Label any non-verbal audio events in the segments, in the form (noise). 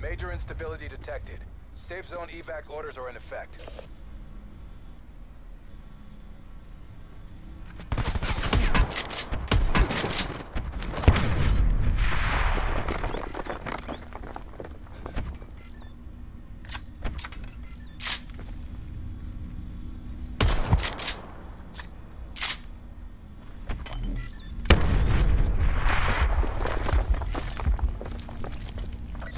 Major instability detected. Safe zone evac orders are in effect.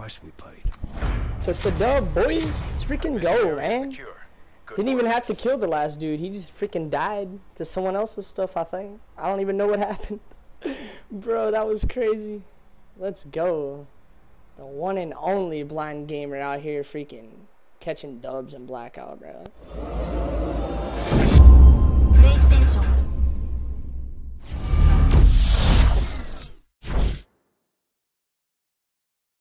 Price we paid. Took the dub, boys. Let's freaking Mission go, man. Didn't even have to kill the last dude. He just freaking died to someone else's stuff, I think. I don't even know what (laughs) happened. Bro, that was crazy. Let's go. The one and only blind gamer out here freaking catching dubs and blackout, bro.